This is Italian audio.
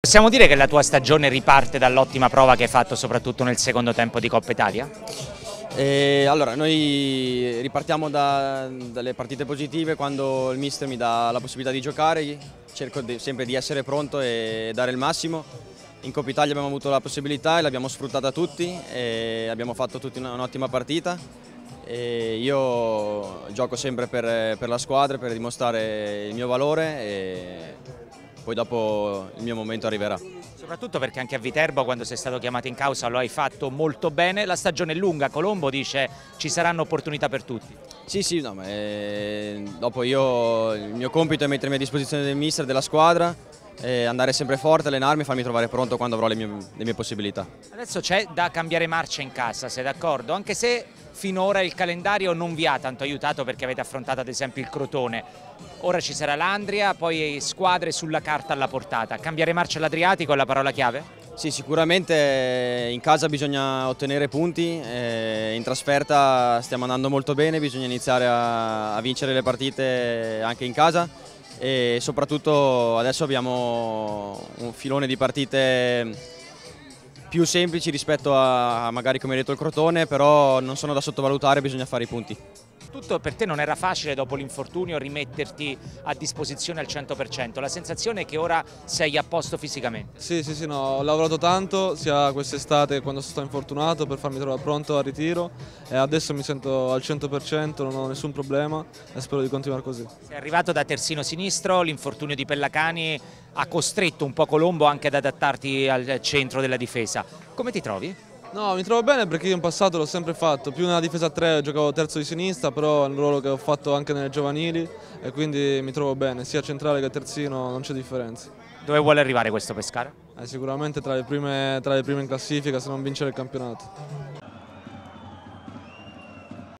Possiamo dire che la tua stagione riparte dall'ottima prova che hai fatto soprattutto nel secondo tempo di Coppa Italia? E allora, noi ripartiamo da, dalle partite positive quando il mister mi dà la possibilità di giocare, cerco di, sempre di essere pronto e dare il massimo. In Coppa Italia abbiamo avuto la possibilità e l'abbiamo sfruttata tutti e abbiamo fatto tutti un'ottima partita. E io gioco sempre per, per la squadra, per dimostrare il mio valore poi dopo il mio momento arriverà. Soprattutto perché anche a Viterbo quando sei stato chiamato in causa lo hai fatto molto bene, la stagione è lunga, Colombo dice ci saranno opportunità per tutti. Sì, sì, no, eh, dopo io il mio compito è mettermi a disposizione del mister, della squadra, andare sempre forte, allenarmi e farmi trovare pronto quando avrò le mie, le mie possibilità. Adesso c'è da cambiare marcia in casa, sei d'accordo? Anche se finora il calendario non vi ha tanto aiutato perché avete affrontato ad esempio il Crotone. Ora ci sarà l'Andria, poi squadre sulla carta alla portata. Cambiare marcia all'Adriatico è la parola chiave? Sì, sicuramente in casa bisogna ottenere punti, eh, in trasferta stiamo andando molto bene, bisogna iniziare a vincere le partite anche in casa e soprattutto adesso abbiamo un filone di partite più semplici rispetto a magari come hai detto il Crotone, però non sono da sottovalutare, bisogna fare i punti. Tutto per te non era facile dopo l'infortunio rimetterti a disposizione al 100%, la sensazione è che ora sei a posto fisicamente. Sì, sì, sì, no, ho lavorato tanto sia quest'estate quando sono stato infortunato per farmi trovare pronto al ritiro e adesso mi sento al 100%, non ho nessun problema e spero di continuare così. Sei arrivato da terzino sinistro, l'infortunio di Pellacani ha costretto un po' Colombo anche ad adattarti al centro della difesa. Come ti trovi? No, mi trovo bene perché io in passato l'ho sempre fatto, più nella difesa a 3 giocavo terzo di sinistra, però è un ruolo che ho fatto anche nelle giovanili e quindi mi trovo bene, sia centrale che terzino non c'è differenza. Dove vuole arrivare questo Pescara? Eh, sicuramente tra le, prime, tra le prime in classifica se non vincere il campionato.